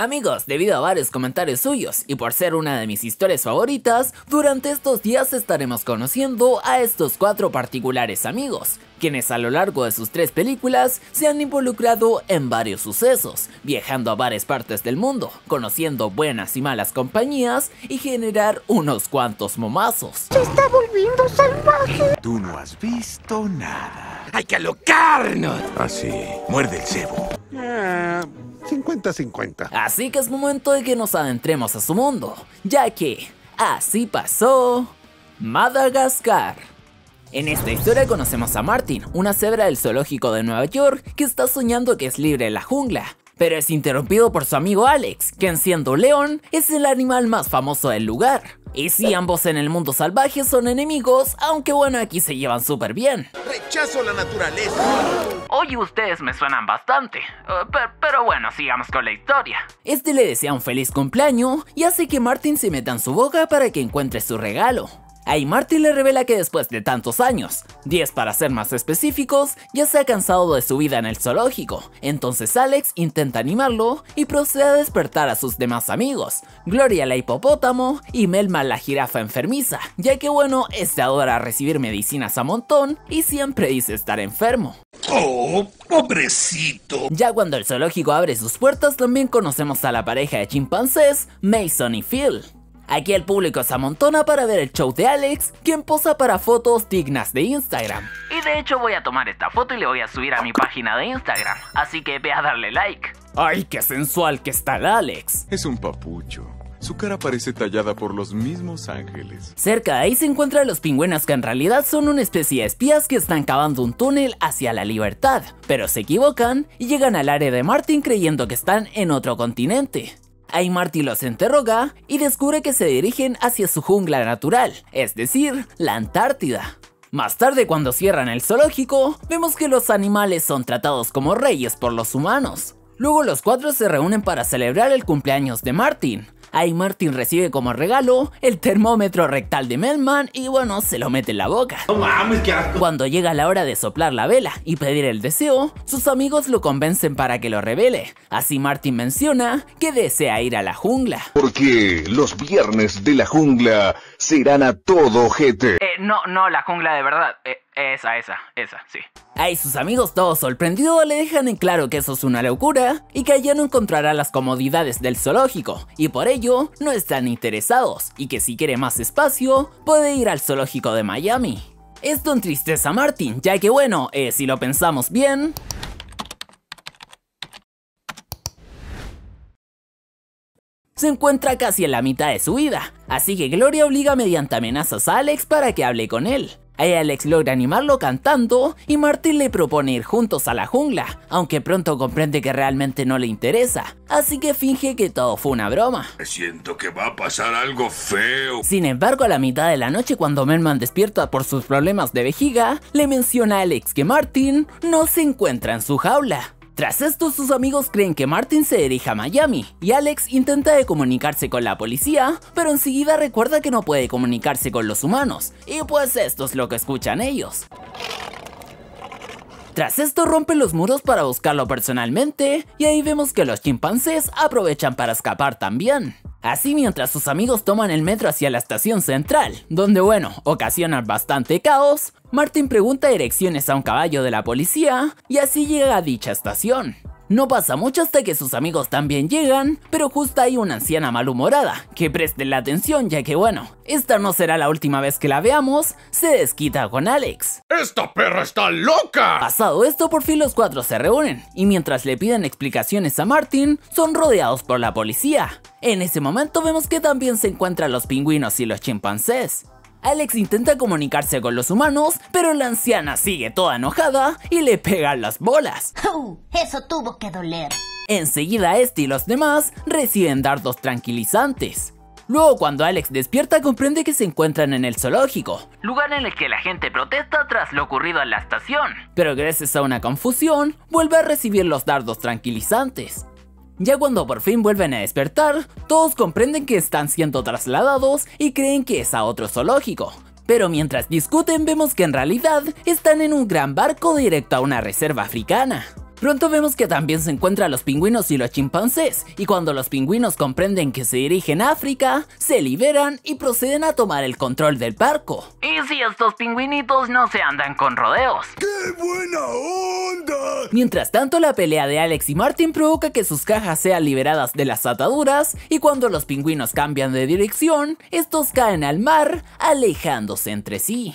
Amigos, debido a varios comentarios suyos y por ser una de mis historias favoritas, durante estos días estaremos conociendo a estos cuatro particulares amigos, quienes a lo largo de sus tres películas se han involucrado en varios sucesos, viajando a varias partes del mundo, conociendo buenas y malas compañías y generar unos cuantos momazos. Se está volviendo salvaje. Tú no has visto nada. ¡Hay que alocarnos! Así, muerde el cebo. Ah, 50-50. Así que es momento de que nos adentremos a su mundo, ya que así pasó Madagascar. En esta historia conocemos a Martin, una cebra del zoológico de Nueva York que está soñando que es libre en la jungla, pero es interrumpido por su amigo Alex, quien siendo león es el animal más famoso del lugar. Y si ambos en el mundo salvaje son enemigos, aunque bueno aquí se llevan súper bien. ¡Rechazo la naturaleza! Oye, ustedes me suenan bastante, uh, pero, pero bueno, sigamos con la historia. Este le desea un feliz cumpleaños y hace que Martin se meta en su boca para que encuentre su regalo. Ahí Martin le revela que después de tantos años, 10 para ser más específicos, ya se ha cansado de su vida en el zoológico. Entonces Alex intenta animarlo y procede a despertar a sus demás amigos, Gloria la hipopótamo y Melma la jirafa enfermiza, ya que bueno, este adora recibir medicinas a montón y siempre dice estar enfermo. ¡Oh, pobrecito! Ya cuando el zoológico abre sus puertas también conocemos a la pareja de chimpancés, Mason y Phil. Aquí el público se amontona para ver el show de Alex, quien posa para fotos dignas de Instagram. Y de hecho voy a tomar esta foto y le voy a subir a mi página de Instagram, así que ve a darle like. ¡Ay, qué sensual que está el Alex! Es un papucho. Su cara parece tallada por los mismos ángeles. Cerca de ahí se encuentran los pingüinos que en realidad son una especie de espías que están cavando un túnel hacia la libertad, pero se equivocan y llegan al área de Martin creyendo que están en otro continente. Ahí Marty los interroga y descubre que se dirigen hacia su jungla natural, es decir, la Antártida. Más tarde cuando cierran el zoológico, vemos que los animales son tratados como reyes por los humanos. Luego los cuatro se reúnen para celebrar el cumpleaños de Martin. Ahí Martin recibe como regalo el termómetro rectal de Melman y bueno, se lo mete en la boca. ¡No mames, qué asco! Cuando llega la hora de soplar la vela y pedir el deseo, sus amigos lo convencen para que lo revele. Así Martin menciona que desea ir a la jungla. Porque los viernes de la jungla serán a todo ojete. Eh, no, no, la jungla de verdad. Eh, esa, esa, esa, sí. Ahí sus amigos todos sorprendidos le dejan en claro que eso es una locura y que allá no encontrará las comodidades del zoológico y por ello no están interesados y que si quiere más espacio puede ir al zoológico de Miami. Esto entristece a Martin, ya que bueno, eh, si lo pensamos bien... Se encuentra casi en la mitad de su vida, así que Gloria obliga mediante amenazas a Alex para que hable con él. Ahí Alex logra animarlo cantando y Martin le propone ir juntos a la jungla, aunque pronto comprende que realmente no le interesa, así que finge que todo fue una broma. Siento que va a pasar algo feo. Sin embargo, a la mitad de la noche cuando Melman despierta por sus problemas de vejiga, le menciona a Alex que Martin no se encuentra en su jaula. Tras esto, sus amigos creen que Martin se dirige a Miami, y Alex intenta de comunicarse con la policía, pero enseguida recuerda que no puede comunicarse con los humanos, y pues esto es lo que escuchan ellos. Tras esto rompen los muros para buscarlo personalmente, y ahí vemos que los chimpancés aprovechan para escapar también. Así mientras sus amigos toman el metro hacia la estación central, donde bueno, ocasionan bastante caos, Martin pregunta direcciones a un caballo de la policía y así llega a dicha estación. No pasa mucho hasta que sus amigos también llegan, pero justo hay una anciana malhumorada, que presten la atención ya que bueno, esta no será la última vez que la veamos, se desquita con Alex. ¡Esta perra está loca! Pasado esto, por fin los cuatro se reúnen, y mientras le piden explicaciones a Martin, son rodeados por la policía. En ese momento vemos que también se encuentran los pingüinos y los chimpancés. Alex intenta comunicarse con los humanos, pero la anciana sigue toda enojada y le pega las bolas. Uh, eso tuvo que doler. Enseguida este y los demás reciben dardos tranquilizantes. Luego cuando Alex despierta comprende que se encuentran en el zoológico, lugar en el que la gente protesta tras lo ocurrido en la estación, pero gracias a una confusión vuelve a recibir los dardos tranquilizantes. Ya cuando por fin vuelven a despertar, todos comprenden que están siendo trasladados y creen que es a otro zoológico. Pero mientras discuten vemos que en realidad están en un gran barco directo a una reserva africana. Pronto vemos que también se encuentran los pingüinos y los chimpancés, y cuando los pingüinos comprenden que se dirigen a África, se liberan y proceden a tomar el control del barco. Y si estos pingüinitos no se andan con rodeos. ¡Qué buena onda! Mientras tanto, la pelea de Alex y Martin provoca que sus cajas sean liberadas de las ataduras, y cuando los pingüinos cambian de dirección, estos caen al mar, alejándose entre sí.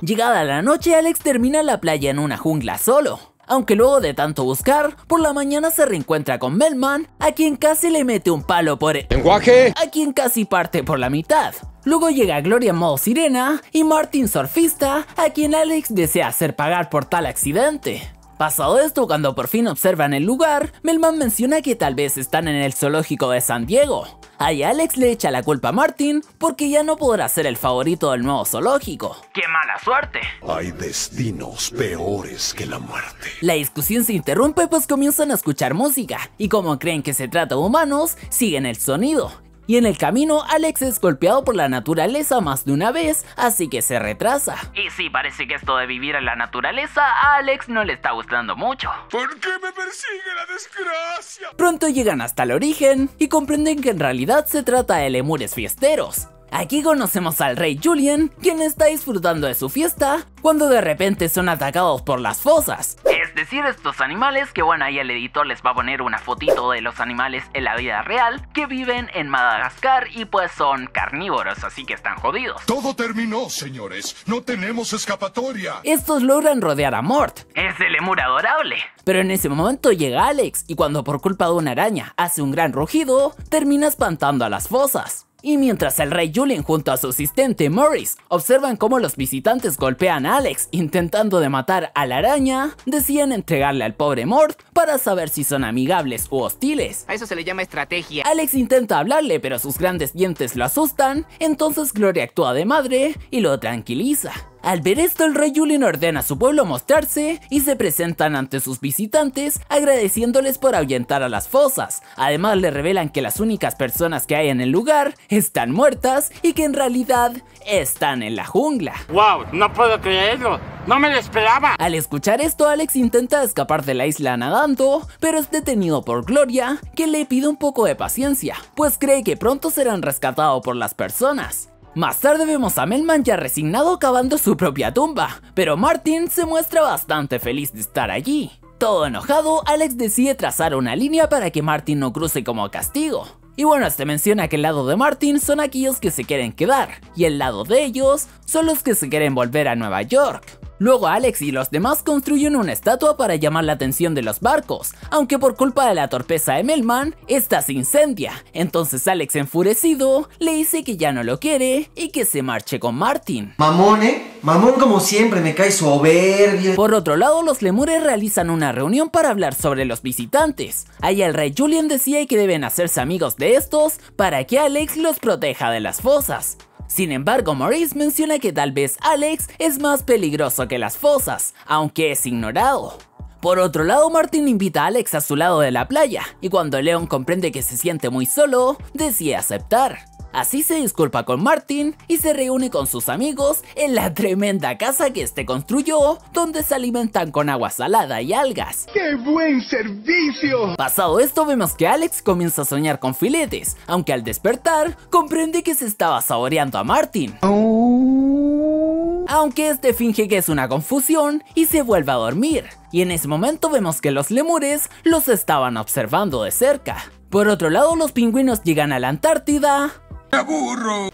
Llegada la noche, Alex termina la playa en una jungla solo. Aunque luego de tanto buscar, por la mañana se reencuentra con Melman, a quien casi le mete un palo por el... ¡Lenguaje! a quien casi parte por la mitad. Luego llega Gloria en modo sirena y Martin surfista, a quien Alex desea hacer pagar por tal accidente. Pasado esto, cuando por fin observan el lugar, Melman menciona que tal vez están en el zoológico de San Diego. Ahí Alex le echa la culpa a Martin porque ya no podrá ser el favorito del nuevo zoológico. ¡Qué mala suerte! Hay destinos peores que la muerte. La discusión se interrumpe pues comienzan a escuchar música, y como creen que se trata de humanos, siguen el sonido. Y en el camino, Alex es golpeado por la naturaleza más de una vez, así que se retrasa. Y sí, parece que esto de vivir en la naturaleza a Alex no le está gustando mucho. ¿Por qué me persigue la desgracia? Pronto llegan hasta el origen y comprenden que en realidad se trata de lemures fiesteros. Aquí conocemos al rey Julien, quien está disfrutando de su fiesta, cuando de repente son atacados por las fosas. Decir, estos animales que bueno, ahí el editor les va a poner una fotito de los animales en la vida real, que viven en Madagascar y pues son carnívoros, así que están jodidos. Todo terminó, señores. No tenemos escapatoria. Estos logran rodear a Mort. Es el lemur adorable. Pero en ese momento llega Alex y cuando por culpa de una araña hace un gran rugido, termina espantando a las fosas. Y mientras el rey Julien junto a su asistente Morris observan cómo los visitantes golpean a Alex intentando de matar a la araña, deciden entregarle al pobre Mort para saber si son amigables u hostiles. A eso se le llama estrategia. Alex intenta hablarle pero sus grandes dientes lo asustan, entonces Gloria actúa de madre y lo tranquiliza. Al ver esto, el rey Julien ordena a su pueblo mostrarse y se presentan ante sus visitantes agradeciéndoles por ahuyentar a las fosas. Además le revelan que las únicas personas que hay en el lugar están muertas y que en realidad están en la jungla. ¡Wow! No puedo creerlo. No me lo esperaba. Al escuchar esto, Alex intenta escapar de la isla nadando, pero es detenido por Gloria, que le pide un poco de paciencia, pues cree que pronto serán rescatados por las personas. Más tarde vemos a Melman ya resignado cavando su propia tumba, pero Martin se muestra bastante feliz de estar allí. Todo enojado, Alex decide trazar una línea para que Martin no cruce como castigo. Y bueno, este menciona que el lado de Martin son aquellos que se quieren quedar, y el lado de ellos son los que se quieren volver a Nueva York. Luego Alex y los demás construyen una estatua para llamar la atención de los barcos, aunque por culpa de la torpeza de Melman, esta se incendia. Entonces Alex enfurecido le dice que ya no lo quiere y que se marche con Martin. Mamón, ¿eh? Mamón como siempre, me cae soberbia. Por otro lado, los lemures realizan una reunión para hablar sobre los visitantes. Ahí el rey Julian decía que deben hacerse amigos de estos para que Alex los proteja de las fosas. Sin embargo, Maurice menciona que tal vez Alex es más peligroso que las fosas, aunque es ignorado. Por otro lado, Martin invita a Alex a su lado de la playa, y cuando Leon comprende que se siente muy solo, decide aceptar. Así se disculpa con Martin y se reúne con sus amigos en la tremenda casa que este construyó, donde se alimentan con agua salada y algas. ¡Qué buen servicio! Pasado esto vemos que Alex comienza a soñar con filetes, aunque al despertar comprende que se estaba saboreando a Martin. Aunque este finge que es una confusión y se vuelve a dormir, y en ese momento vemos que los lemures los estaban observando de cerca. Por otro lado, los pingüinos llegan a la Antártida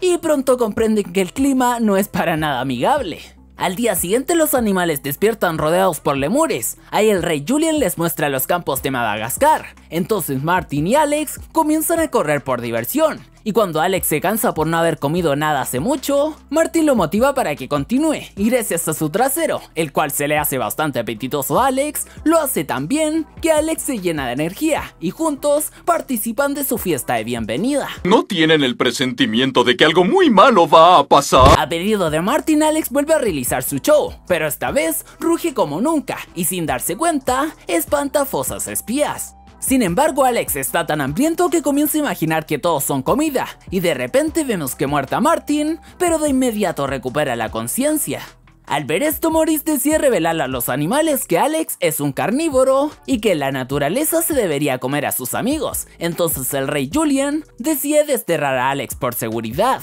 Y pronto comprenden que el clima no es para nada amigable. Al día siguiente los animales despiertan rodeados por lemures. Ahí el rey Julian les muestra los campos de Madagascar. Entonces Martin y Alex comienzan a correr por diversión. Y cuando Alex se cansa por no haber comido nada hace mucho, Martin lo motiva para que continúe, y gracias a su trasero, el cual se le hace bastante apetitoso a Alex, lo hace tan bien que Alex se llena de energía, y juntos participan de su fiesta de bienvenida. ¿No tienen el presentimiento de que algo muy malo va a pasar? A pedido de Martin, Alex vuelve a realizar su show, pero esta vez ruge como nunca, y sin darse cuenta, espanta fosas espías. Sin embargo, Alex está tan hambriento que comienza a imaginar que todos son comida, y de repente vemos que muerta Martin, pero de inmediato recupera la conciencia. Al ver esto, Morris decide revelarle a los animales que Alex es un carnívoro y que la naturaleza se debería comer a sus amigos. Entonces el rey Julian decide desterrar a Alex por seguridad.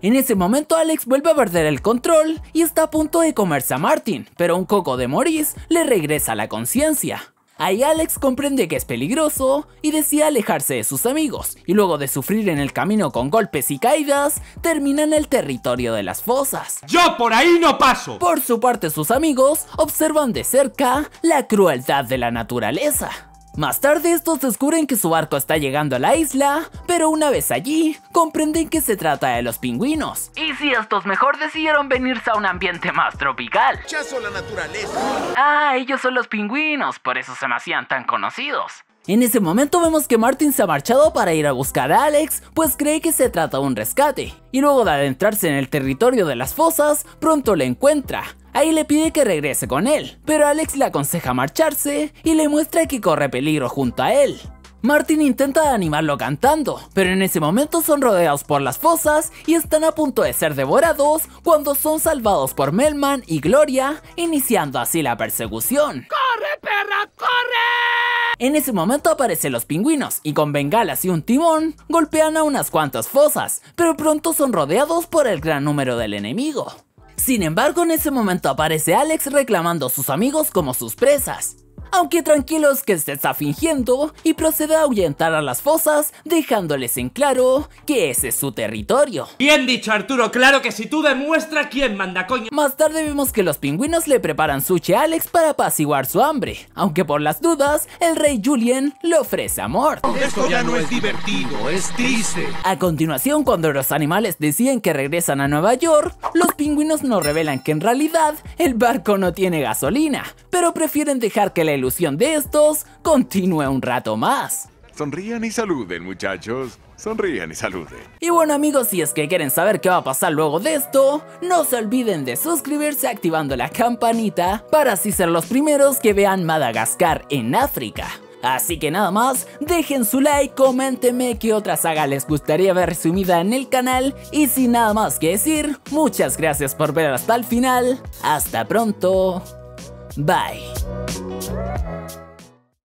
En ese momento Alex vuelve a perder el control y está a punto de comerse a Martin, pero un coco de Maurice le regresa la conciencia. Ahí Alex comprende que es peligroso y decide alejarse de sus amigos, y luego de sufrir en el camino con golpes y caídas, termina en el territorio de las fosas. ¡Yo por ahí no paso! Por su parte sus amigos observan de cerca la crueldad de la naturaleza. Más tarde estos descubren que su barco está llegando a la isla, pero una vez allí, comprenden que se trata de los pingüinos. Y si estos mejor decidieron venirse a un ambiente más tropical. Chazo la naturaleza. Ah, ellos son los pingüinos, por eso se me hacían tan conocidos. En ese momento vemos que Martin se ha marchado para ir a buscar a Alex, pues cree que se trata de un rescate, y luego de adentrarse en el territorio de las fosas, pronto le encuentra. Ahí le pide que regrese con él, pero Alex le aconseja marcharse y le muestra que corre peligro junto a él. Martin intenta animarlo cantando, pero en ese momento son rodeados por las fosas y están a punto de ser devorados cuando son salvados por Melman y Gloria, iniciando así la persecución. ¡Corre, perra, corre! En ese momento aparecen los pingüinos y con bengalas y un timón golpean a unas cuantas fosas, pero pronto son rodeados por el gran número del enemigo. Sin embargo, en ese momento aparece Alex reclamando a sus amigos como sus presas. Aunque tranquilos que se está fingiendo y procede a ahuyentar a las fosas, dejándoles en claro que ese es su territorio. Bien dicho Arturo, claro que si tú demuestras quién manda coño. Más tarde vemos que los pingüinos le preparan sushi a Alex para apaciguar su hambre, aunque por las dudas, el rey Julien le ofrece amor. Esto ya no es divertido, es triste. A continuación, cuando los animales deciden que regresan a Nueva York, los pingüinos nos revelan que en realidad el barco no tiene gasolina, pero prefieren dejar que la ilusión de estos continúe un rato más. Sonrían y saluden, muchachos. Sonrían y saluden. Y bueno amigos, si es que quieren saber qué va a pasar luego de esto, no se olviden de suscribirse activando la campanita para así ser los primeros que vean Madagascar en África. Así que nada más, dejen su like, coméntenme qué otra saga les gustaría ver resumida en el canal y sin nada más que decir, muchas gracias por ver hasta el final, hasta pronto, bye.